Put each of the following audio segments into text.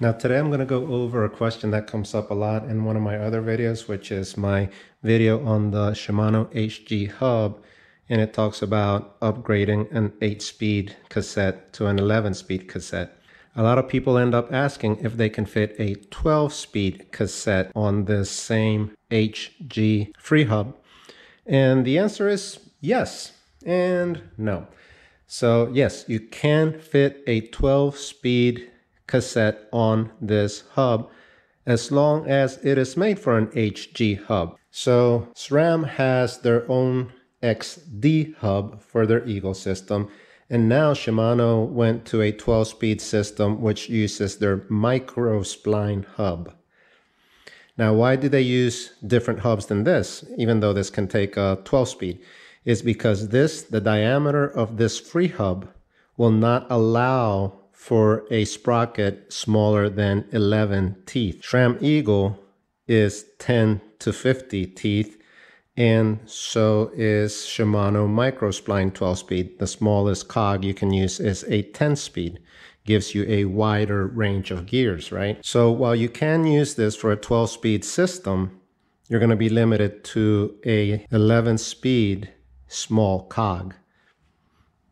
Now today I'm going to go over a question that comes up a lot in one of my other videos, which is my video on the Shimano HG Hub. And it talks about upgrading an 8-speed cassette to an 11-speed cassette. A lot of people end up asking if they can fit a 12-speed cassette on this same HG free hub. And the answer is yes and no. So yes, you can fit a 12-speed cassette on this hub as long as it is made for an HG hub. So SRAM has their own XD hub for their Eagle system. And now Shimano went to a 12 speed system which uses their micro spline hub. Now, why do they use different hubs than this, even though this can take a 12 speed? Is because this, the diameter of this free hub, will not allow for a sprocket smaller than 11 teeth. SRAM Eagle is 10 to 50 teeth, and so is Shimano Microspline 12 speed. The smallest cog you can use is a 10 speed. Gives you a wider range of gears, right? So while you can use this for a 12 speed system, you're going to be limited to a 11 speed small cog.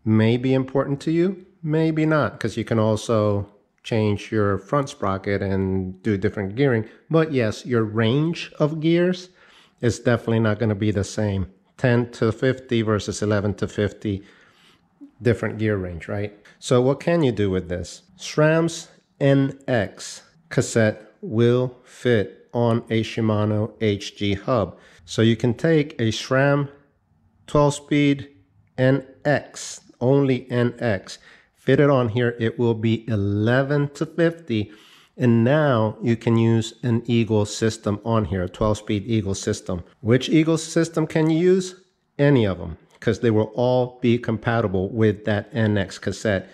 May be important to you, Maybe not, because you can also change your front sprocket and do different gearing. But yes, your range of gears is definitely not going to be the same. 10 to 50 versus 11 to 50, different gear range, right? So what can you do with this? SRAM's NX cassette will fit on a Shimano HG hub. So you can take a SRAM 12 speed NX, only NX, fit it on here, it will be 11 to 50. And now you can use an Eagle system on here, a 12 speed Eagle system. Which Eagle system can you use? Any of them, because they will all be compatible with that NX cassette.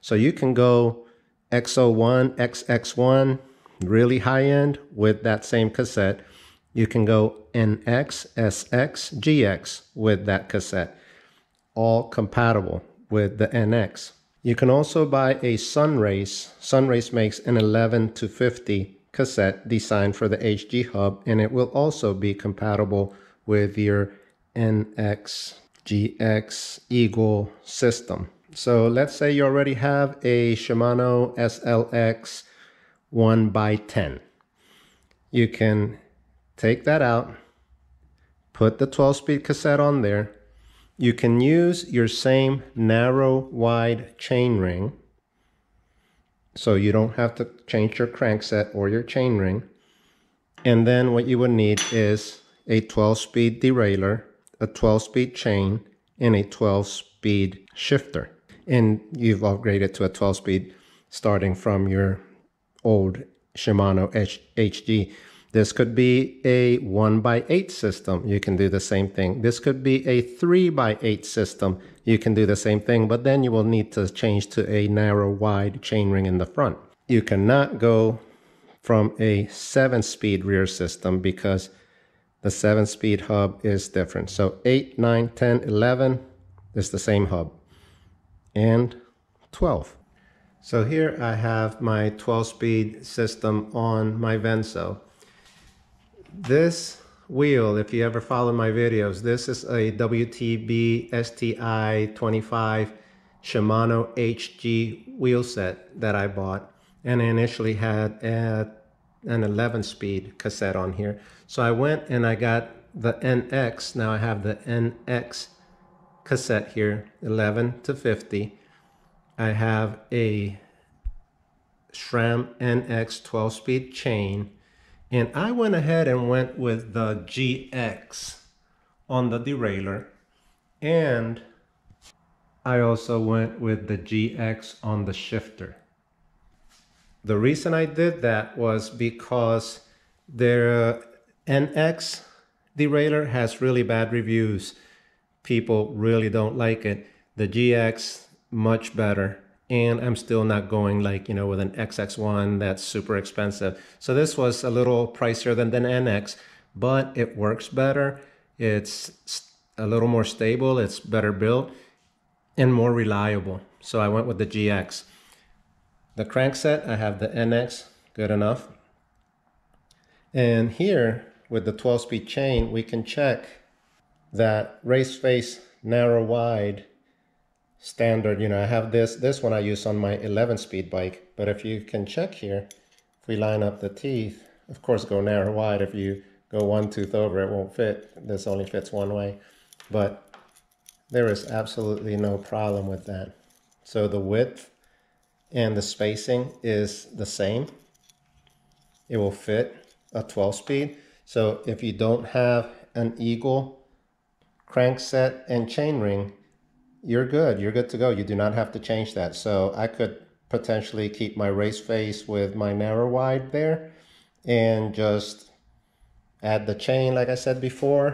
So you can go X01, XX1, really high end with that same cassette. You can go NX, SX, GX with that cassette. All compatible with the NX. You can also buy a Sunrace. Sunrace makes an 11 to 50 cassette designed for the HG hub, and it will also be compatible with your NX, GX, Eagle system. So let's say you already have a Shimano SLX 1x10. You can take that out, put the 12 speed cassette on there, you can use your same narrow wide chain ring so you don't have to change your crankset or your chain ring. And then what you would need is a 12 speed derailleur, a 12 speed chain, and a 12 speed shifter. And you've upgraded to a 12 speed starting from your old Shimano HG. This could be a 1 by 8 system. You can do the same thing. This could be a 3 by 8 system. You can do the same thing, but then you will need to change to a narrow wide chainring in the front. You cannot go from a 7 speed rear system because the 7 speed hub is different. So 8, 9, 10, 11 is the same hub. And 12. So here I have my 12 speed system on my Venso. This wheel, if you ever follow my videos, this is a WTB STI 25 Shimano HG wheel set that I bought. And I initially had a, an 11 speed cassette on here. So I went and I got the NX. Now I have the NX cassette here, 11 to 50. I have a SRAM NX 12 speed chain and I went ahead and went with the GX on the derailleur. And I also went with the GX on the shifter. The reason I did that was because their uh, NX derailleur has really bad reviews. People really don't like it. The GX, much better and I'm still not going like, you know, with an XX1 that's super expensive. So this was a little pricier than the NX, but it works better. It's a little more stable, it's better built, and more reliable. So I went with the GX. The crankset, I have the NX good enough. And here with the 12 speed chain, we can check that race face narrow wide standard. You know, I have this, this one I use on my 11 speed bike, but if you can check here, if we line up the teeth, of course, go narrow wide. If you go one tooth over, it won't fit. This only fits one way, but there is absolutely no problem with that. So the width and the spacing is the same. It will fit a 12 speed. So if you don't have an Eagle crankset and chainring, you're good. You're good to go. You do not have to change that. So I could potentially keep my race face with my narrow wide there and just add the chain like I said before,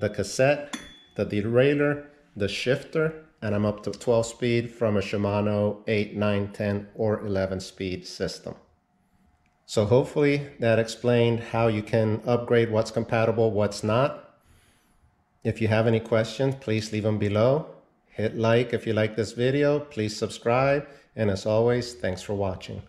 the cassette, the derailleur, the shifter, and I'm up to 12 speed from a Shimano 8, 9, 10, or 11 speed system. So hopefully that explained how you can upgrade what's compatible, what's not. If you have any questions, please leave them below. Hit like if you like this video, please subscribe, and as always, thanks for watching.